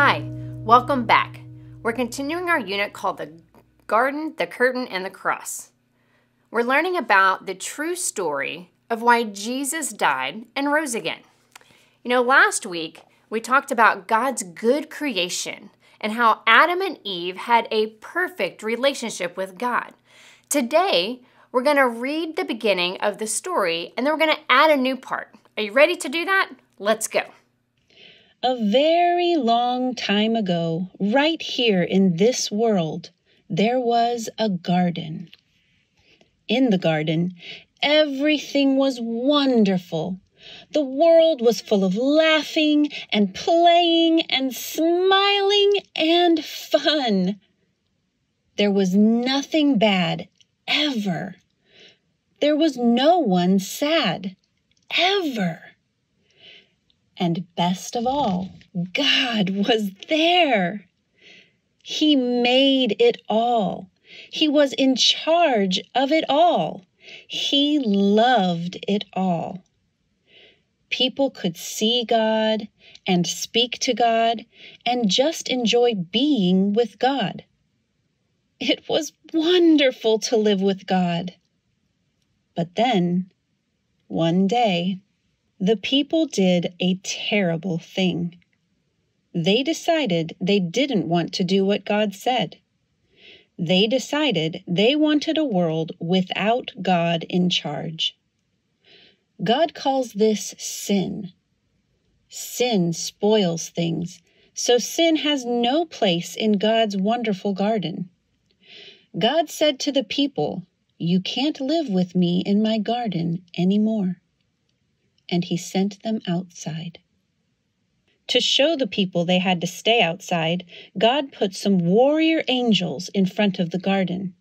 Hi, welcome back. We're continuing our unit called The Garden, the Curtain, and the Cross. We're learning about the true story of why Jesus died and rose again. You know, last week we talked about God's good creation and how Adam and Eve had a perfect relationship with God. Today, we're going to read the beginning of the story and then we're going to add a new part. Are you ready to do that? Let's go. A very long time ago, right here in this world, there was a garden. In the garden, everything was wonderful. The world was full of laughing and playing and smiling and fun. There was nothing bad ever. There was no one sad ever. And best of all, God was there. He made it all. He was in charge of it all. He loved it all. People could see God and speak to God and just enjoy being with God. It was wonderful to live with God. But then, one day, the people did a terrible thing. They decided they didn't want to do what God said. They decided they wanted a world without God in charge. God calls this sin. Sin spoils things, so sin has no place in God's wonderful garden. God said to the people, You can't live with me in my garden anymore and he sent them outside. To show the people they had to stay outside, God put some warrior angels in front of the garden.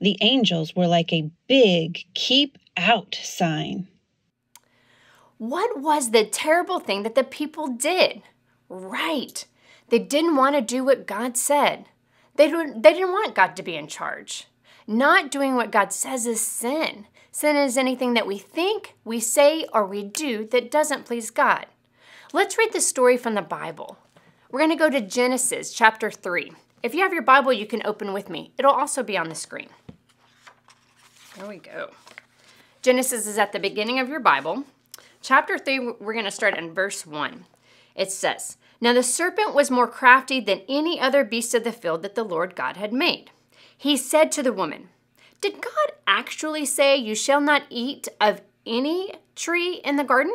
The angels were like a big keep out sign. What was the terrible thing that the people did? Right. They didn't want to do what God said. They, they didn't want God to be in charge. Not doing what God says is sin. Sin is anything that we think, we say, or we do that doesn't please God. Let's read the story from the Bible. We're going to go to Genesis chapter 3. If you have your Bible, you can open with me. It'll also be on the screen. There we go. Genesis is at the beginning of your Bible. Chapter 3, we're going to start in verse 1. It says, Now the serpent was more crafty than any other beast of the field that the Lord God had made. He said to the woman, did God actually say, You shall not eat of any tree in the garden?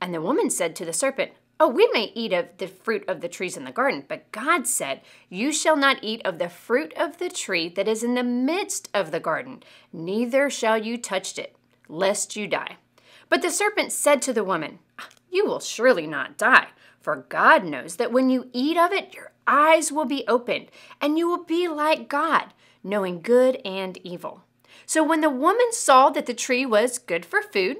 And the woman said to the serpent, Oh, we may eat of the fruit of the trees in the garden, but God said, You shall not eat of the fruit of the tree that is in the midst of the garden, neither shall you touch it, lest you die. But the serpent said to the woman, You will surely not die, for God knows that when you eat of it, your eyes will be opened, and you will be like God knowing good and evil. So when the woman saw that the tree was good for food,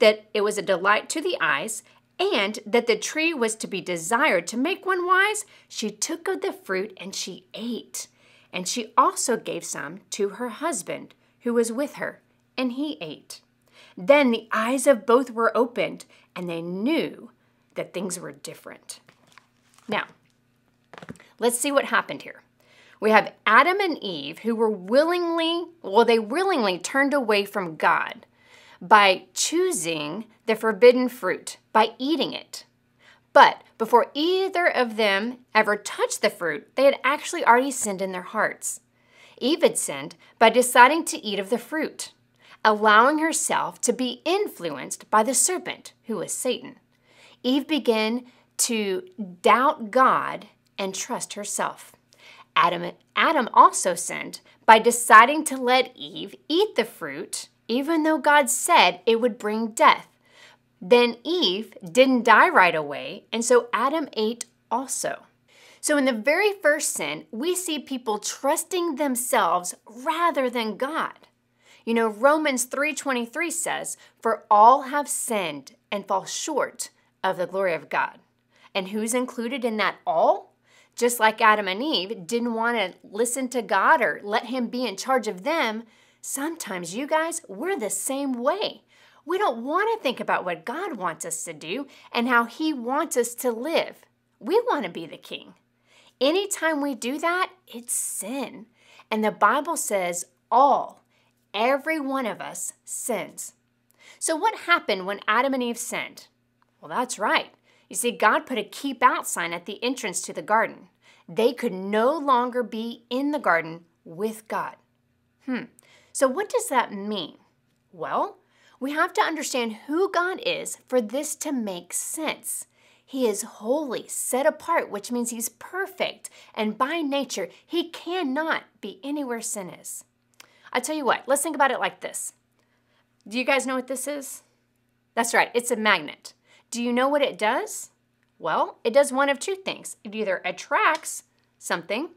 that it was a delight to the eyes, and that the tree was to be desired to make one wise, she took of the fruit and she ate. And she also gave some to her husband, who was with her, and he ate. Then the eyes of both were opened, and they knew that things were different. Now, let's see what happened here. We have Adam and Eve who were willingly, well, they willingly turned away from God by choosing the forbidden fruit, by eating it. But before either of them ever touched the fruit, they had actually already sinned in their hearts. Eve had sinned by deciding to eat of the fruit, allowing herself to be influenced by the serpent, who was Satan. Eve began to doubt God and trust herself. Adam, Adam also sinned by deciding to let Eve eat the fruit, even though God said it would bring death. Then Eve didn't die right away, and so Adam ate also. So in the very first sin, we see people trusting themselves rather than God. You know, Romans 3:23 says, "For all have sinned and fall short of the glory of God." And who's included in that all? Just like Adam and Eve didn't want to listen to God or let Him be in charge of them, sometimes you guys, we're the same way. We don't want to think about what God wants us to do and how He wants us to live. We want to be the king. Anytime we do that, it's sin. And the Bible says all, every one of us sins. So, what happened when Adam and Eve sinned? Well, that's right. You see, God put a keep out sign at the entrance to the garden. They could no longer be in the garden with God. Hmm. So, what does that mean? Well, we have to understand who God is for this to make sense. He is holy, set apart, which means he's perfect. And by nature, he cannot be anywhere sin is. I tell you what, let's think about it like this. Do you guys know what this is? That's right, it's a magnet. Do you know what it does? Well, it does one of two things. It either attracts something,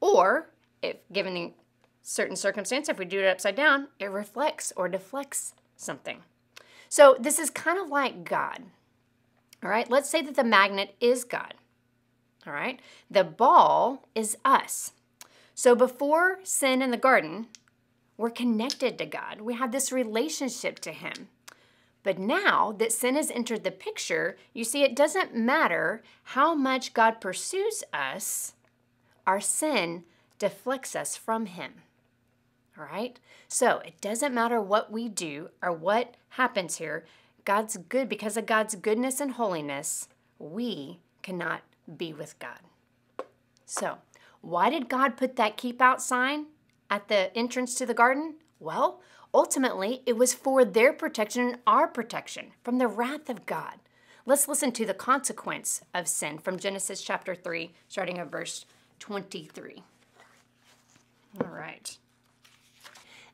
or if given the certain circumstance, if we do it upside down, it reflects or deflects something. So this is kind of like God. All right, let's say that the magnet is God. All right, the ball is us. So before sin in the garden, we're connected to God. We have this relationship to Him. But now that sin has entered the picture, you see, it doesn't matter how much God pursues us, our sin deflects us from Him. All right? So it doesn't matter what we do or what happens here. God's good, because of God's goodness and holiness, we cannot be with God. So, why did God put that keep out sign at the entrance to the garden? Well, ultimately, it was for their protection and our protection from the wrath of God. Let's listen to the consequence of sin from Genesis chapter 3, starting at verse 23. All right.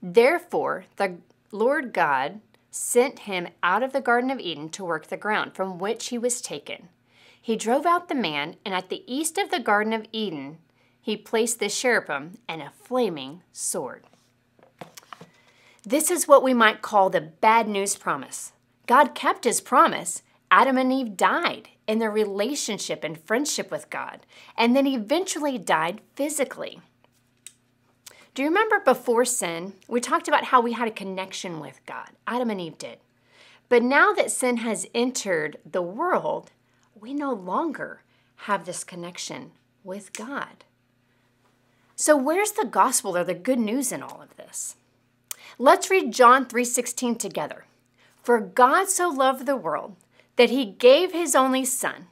Therefore, the Lord God sent him out of the Garden of Eden to work the ground from which he was taken. He drove out the man, and at the east of the Garden of Eden, he placed the cherubim and a flaming sword. This is what we might call the bad news promise. God kept his promise. Adam and Eve died in their relationship and friendship with God, and then eventually died physically. Do you remember before sin, we talked about how we had a connection with God? Adam and Eve did. But now that sin has entered the world, we no longer have this connection with God. So where's the gospel or the good news in all of this? Let's read John 3:16 together. For God so loved the world that he gave his only son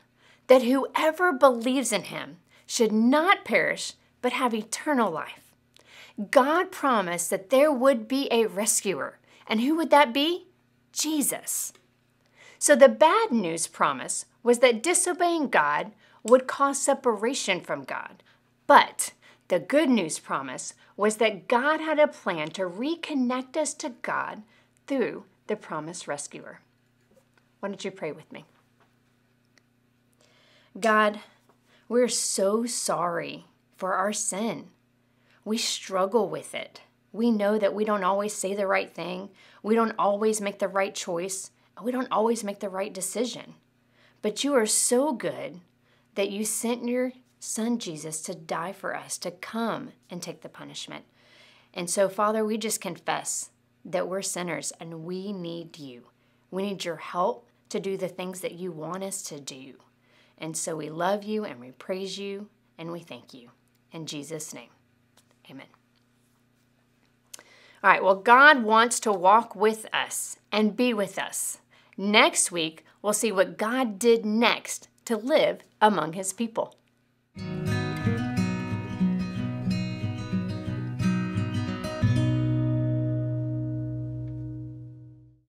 that whoever believes in him should not perish but have eternal life. God promised that there would be a rescuer. And who would that be? Jesus. So the bad news promise was that disobeying God would cause separation from God. But the good news promise was that God had a plan to reconnect us to God through the promised rescuer. Why don't you pray with me? God, we're so sorry for our sin we struggle with it. We know that we don't always say the right thing, we don't always make the right choice, we don't always make the right decision. But you are so good that you sent your son Jesus to die for us, to come and take the punishment. And so, Father, we just confess that we're sinners and we need you. We need your help to do the things that you want us to do. And so we love you and we praise you and we thank you. In Jesus' name. Amen. All right, well, God wants to walk with us and be with us. Next week, we'll see what God did next to live among his people. Thank you.